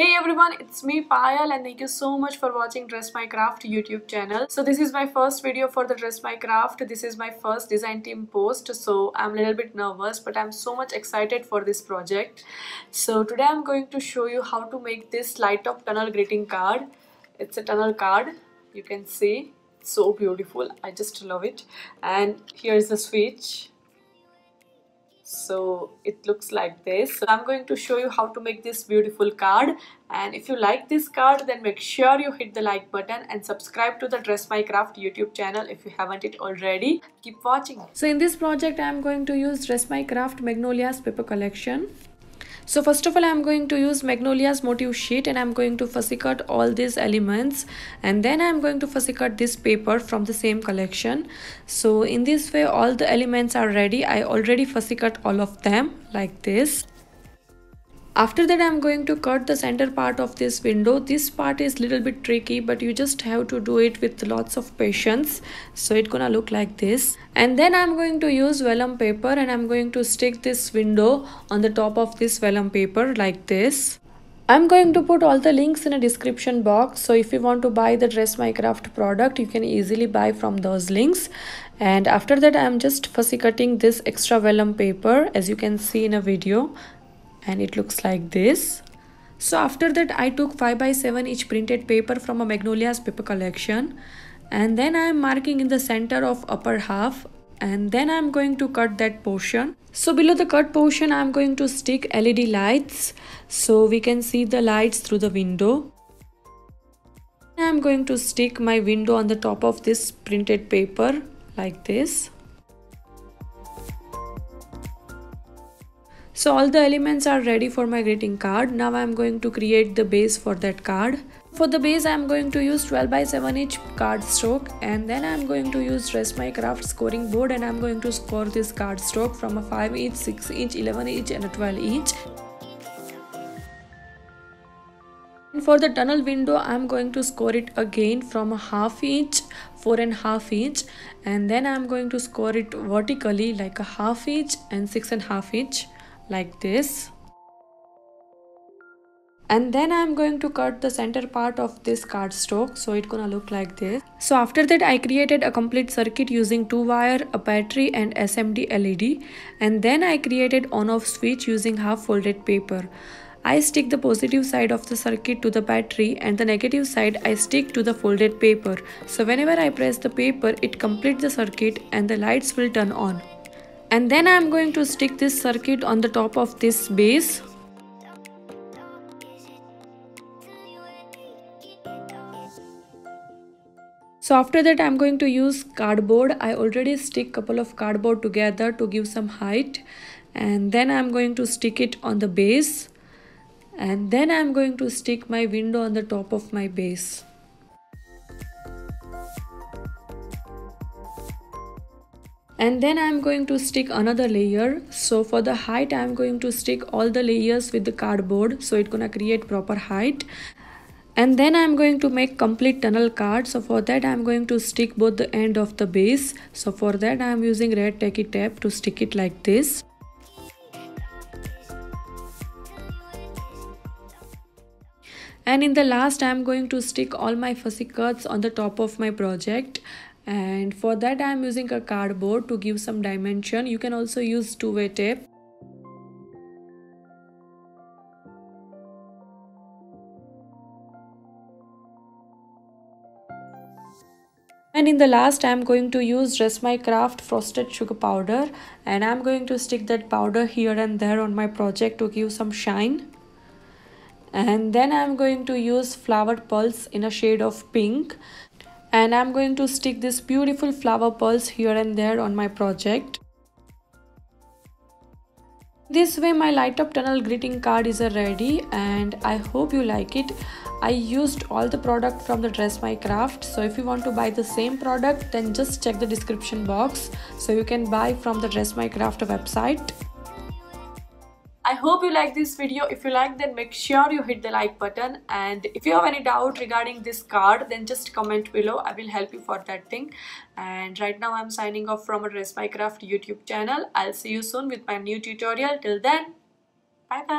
Hey everyone, it's me Payal and thank you so much for watching Dress My Craft YouTube channel. So this is my first video for the Dress My Craft. This is my first design team post. So I'm a little bit nervous but I'm so much excited for this project. So today I'm going to show you how to make this light up tunnel greeting card. It's a tunnel card. You can see so beautiful. I just love it. And here's the switch so it looks like this. So i'm going to show you how to make this beautiful card. And if you like this card then make sure you hit the like button and subscribe to the dress my craft youtube channel if you haven't it already. Keep watching. So in this project i am going to use dress my craft magnolias paper collection so first of all I'm going to use Magnolia's motif sheet and I'm going to fussy cut all these elements and then I'm going to fussy cut this paper from the same collection. So in this way all the elements are ready. I already fussy cut all of them like this after that i'm going to cut the center part of this window. This part is little bit tricky but you just have to do it with lots of patience. So it's gonna look like this. And then i'm going to use vellum paper and i'm going to stick this window on the top of this vellum paper like this. I'm going to put all the links in a description box. So if you want to buy the Dress My Craft product you can easily buy from those links. And after that I'm just fussy cutting this extra vellum paper as you can see in a video and it looks like this. So after that i took 5 by 7 each printed paper from a magnolia's paper collection. And then i am marking in the center of upper half. And then i'm going to cut that portion. So below the cut portion i'm going to stick led lights. So we can see the lights through the window. I'm going to stick my window on the top of this printed paper like this So all the elements are ready for my greeting card. Now I am going to create the base for that card. For the base I am going to use 12 by 7 inch cardstock and then I am going to use Dress My Craft scoring board and I am going to score this cardstock from a 5 inch, 6 inch, 11 inch and a 12 inch. And for the tunnel window I am going to score it again from a half inch, four and half inch and then I am going to score it vertically like a half inch and six and half inch like this. And then I'm going to cut the center part of this cardstock so it's gonna look like this. So after that I created a complete circuit using two wire a battery and SMD LED and then I created on off switch using half folded paper. I stick the positive side of the circuit to the battery and the negative side I stick to the folded paper. So whenever I press the paper it completes the circuit and the lights will turn on and then I am going to stick this circuit on the top of this base So after that I'm going to use cardboard. I already stick couple of cardboard together to give some height and then I'm going to stick it on the base and then I'm going to stick my window on the top of my base. And then I'm going to stick another layer. So for the height I'm going to stick all the layers with the cardboard so it's gonna create proper height. And then I'm going to make complete tunnel card. So for that I'm going to stick both the end of the base. So for that I'm using red tacky tape to stick it like this. And in the last I'm going to stick all my fussy cuts on the top of my project and for that I am using a cardboard to give some dimension. You can also use two-way tape. And in the last I am going to use Dress My Craft frosted sugar powder. And I am going to stick that powder here and there on my project to give some shine. And then I am going to use flower pearls in a shade of pink and I'm going to stick this beautiful flower pearls here and there on my project. This way my light up tunnel greeting card is ready and I hope you like it. I used all the product from the Dress My Craft so if you want to buy the same product then just check the description box so you can buy from the Dress My Craft website. I hope you like this video. If you like then make sure you hit the like button and if you have any doubt regarding this card then just comment below. I will help you for that thing. And right now I'm signing off from a Dress My Craft YouTube channel. I'll see you soon with my new tutorial. Till then, bye bye.